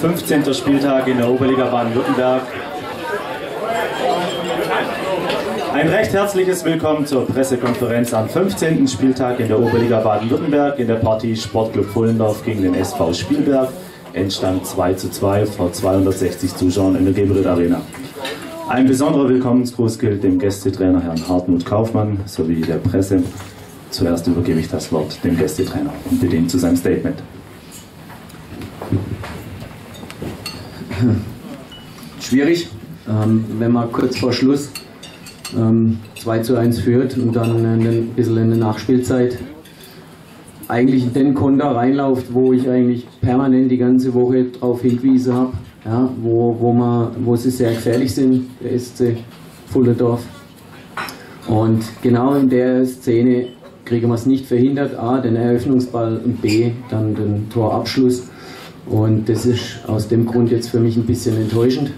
15. Spieltag in der Oberliga Baden-Württemberg. Ein recht herzliches Willkommen zur Pressekonferenz am 15. Spieltag in der Oberliga Baden-Württemberg in der Partie Sportclub Fullendorf gegen den SV Spielberg. Endstand 2 zu 2 vor 260 Zuschauern in der Geberit Arena. Ein besonderer Willkommensgruß gilt dem Gästetrainer Herrn Hartmut Kaufmann sowie der Presse. Zuerst übergebe ich das Wort dem Gästetrainer und bitte ihn zu seinem Statement. Schwierig, ähm, wenn man kurz vor Schluss ähm, 2 zu 1 führt und dann ein bisschen in der Nachspielzeit eigentlich in den Konter reinläuft, wo ich eigentlich permanent die ganze Woche darauf hingewiesen habe, ja, wo, wo, man, wo sie sehr gefährlich sind, der SC Fullerdorf. Und genau in der Szene kriegen wir es nicht verhindert, A, den Eröffnungsball und B, dann den Torabschluss. Und das ist aus dem Grund jetzt für mich ein bisschen enttäuschend.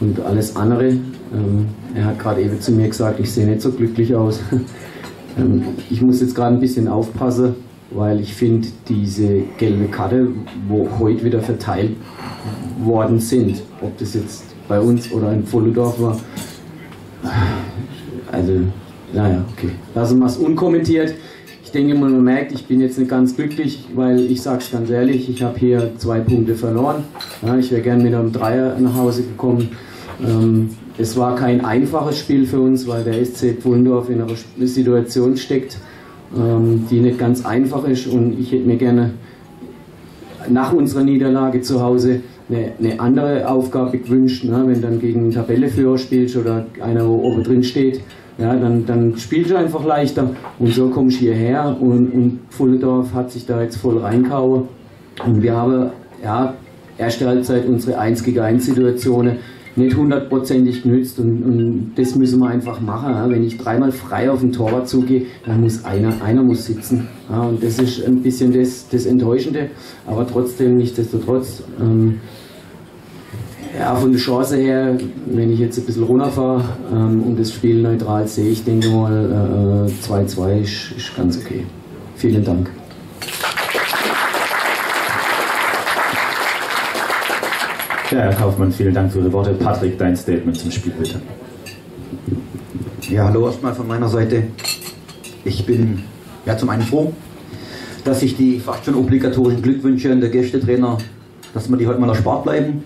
Und alles andere, ähm, er hat gerade eben zu mir gesagt, ich sehe nicht so glücklich aus. ähm, ich muss jetzt gerade ein bisschen aufpassen, weil ich finde, diese gelbe Karte, wo heute wieder verteilt worden sind, ob das jetzt bei uns oder in Vollendorf war, also, naja, okay. Lassen wir es unkommentiert. Ich denke mal, man merkt, ich bin jetzt nicht ganz glücklich, weil ich sage es ganz ehrlich, ich habe hier zwei Punkte verloren. Ja, ich wäre gern mit einem Dreier nach Hause gekommen. Ähm, es war kein einfaches Spiel für uns, weil der SC Pfullendorf in einer Situation steckt, ähm, die nicht ganz einfach ist und ich hätte mir gerne nach unserer Niederlage zu Hause eine, eine andere Aufgabe gewünscht, ne? wenn dann gegen Tabelleführer spielst oder einer, wo oben drin steht, ja, dann, dann spielst du einfach leichter und so kommst du hierher und, und Fulledorf hat sich da jetzt voll reinkauen und wir haben ja, erste Halbzeit unsere 1 gegen 1 Situationen nicht hundertprozentig genützt und, und, das müssen wir einfach machen. Ja. Wenn ich dreimal frei auf den Torwart zugehe, dann muss einer, einer muss sitzen. Ja, und das ist ein bisschen das, das Enttäuschende, aber trotzdem, nichtsdestotrotz, ähm, ja, von der Chance her, wenn ich jetzt ein bisschen runterfahre ähm, und das Spiel neutral sehe, ich denke mal 2-2 äh, ist, ist ganz okay. Vielen Dank. Ja, Herr Kaufmann, vielen Dank für Ihre Worte. Patrick, dein Statement zum Spiel bitte. Ja, hallo erstmal von meiner Seite. Ich bin ja zum einen froh, dass sich die fast schon obligatorischen Glückwünsche an der Gästetrainer, dass wir die heute mal erspart bleiben.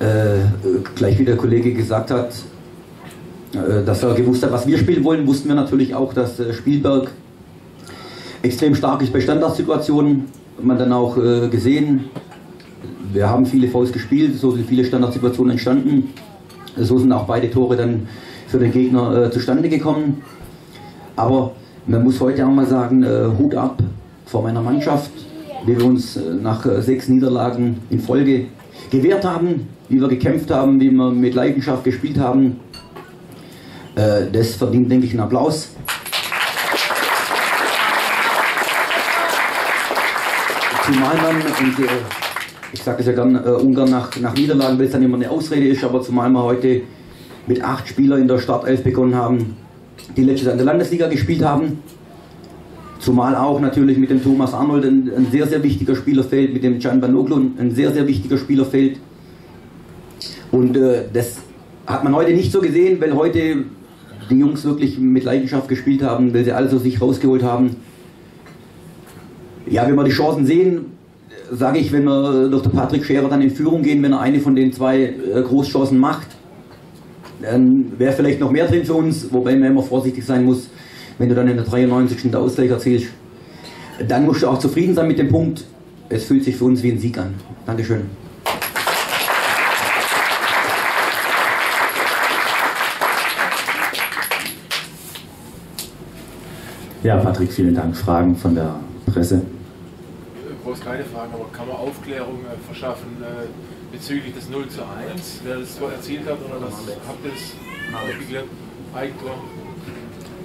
Äh, gleich wie der Kollege gesagt hat, äh, dass er gewusst hat, was wir spielen wollen, wussten wir natürlich auch, dass äh, Spielberg extrem stark ist bei Standardsituationen. Man dann auch äh, gesehen, wir haben viele Faust gespielt, so sind viele Standardsituationen entstanden. So sind auch beide Tore dann für den Gegner äh, zustande gekommen. Aber man muss heute auch mal sagen, Hut ab vor meiner Mannschaft, wie wir uns nach sechs Niederlagen in Folge gewehrt haben, wie wir gekämpft haben, wie wir mit Leidenschaft gespielt haben. Äh, das verdient, denke ich, einen Applaus. Zumal man, und äh, ich sage es ja gern, äh, ungern nach, nach Niederlagen, weil es dann immer eine Ausrede ist, aber zumal wir heute mit acht Spielern in der Startelf begonnen haben, die letztes Jahr in der Landesliga gespielt haben. Zumal auch natürlich mit dem Thomas Arnold ein, ein sehr, sehr wichtiger Spieler fehlt, mit dem Can Banoglu ein sehr, sehr wichtiger Spieler fehlt. Und äh, das hat man heute nicht so gesehen, weil heute die Jungs wirklich mit Leidenschaft gespielt haben, weil sie alles aus sich rausgeholt haben. Ja, wenn wir die Chancen sehen, sage ich, wenn wir durch den Patrick Scherer dann in Führung gehen, wenn er eine von den zwei äh, Großchancen macht, dann wäre vielleicht noch mehr drin für uns, wobei man immer vorsichtig sein muss, wenn du dann in der 93. den Ausgleich erzielst. Dann musst du auch zufrieden sein mit dem Punkt. Es fühlt sich für uns wie ein Sieg an. Dankeschön. Ja, Patrick, vielen Dank. Fragen von der Presse? brauchst keine Fragen, aber kann man Aufklärung äh, verschaffen äh, bezüglich des 0 zu 1, wer das so erzählt hat oder was habt ihr das aufgeklärt? Eigentor?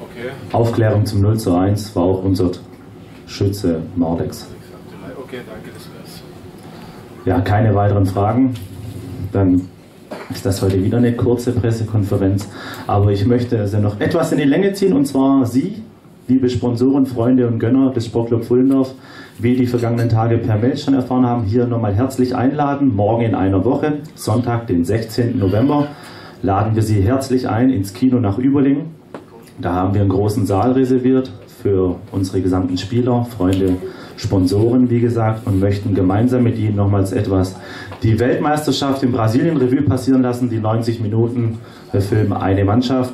Okay. Aufklärung zum 0 zu 1 war auch unser Schütze Nordex. Okay, danke, das wär's. Ja, keine weiteren Fragen. Dann ist das heute wieder eine kurze Pressekonferenz. Aber ich möchte also noch etwas in die Länge ziehen und zwar Sie, liebe Sponsoren, Freunde und Gönner des Sportclub Fullendorf, wie die vergangenen Tage per Mail schon erfahren haben, hier nochmal herzlich einladen. Morgen in einer Woche, Sonntag, den 16. November, laden wir Sie herzlich ein ins Kino nach Überlingen. Da haben wir einen großen Saal reserviert für unsere gesamten Spieler, Freunde, Sponsoren, wie gesagt, und möchten gemeinsam mit Ihnen nochmals etwas die Weltmeisterschaft in Brasilien Revue passieren lassen. Die 90 Minuten filmen eine Mannschaft.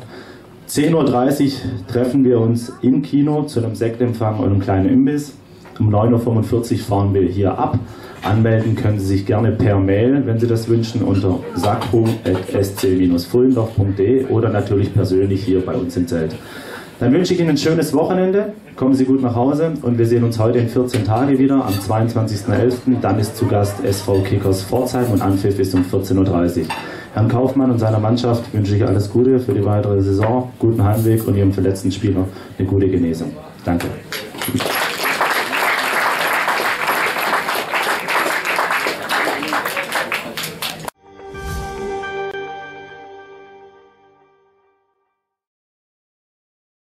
10.30 Uhr treffen wir uns im Kino zu einem Sektempfang und einem kleinen Imbiss. Um 9.45 Uhr fahren wir hier ab. Anmelden können Sie sich gerne per Mail, wenn Sie das wünschen, unter sakro.sc-fullendorf.de oder natürlich persönlich hier bei uns im Zelt. Dann wünsche ich Ihnen ein schönes Wochenende. Kommen Sie gut nach Hause und wir sehen uns heute in 14 Tagen wieder am 22.11. Dann ist zu Gast SV Kickers Pforzheim und Anpfiff ist um 14.30 Uhr. Herrn Kaufmann und seiner Mannschaft wünsche ich alles Gute für die weitere Saison, guten Heimweg und Ihrem verletzten Spieler eine gute Genesung. Danke.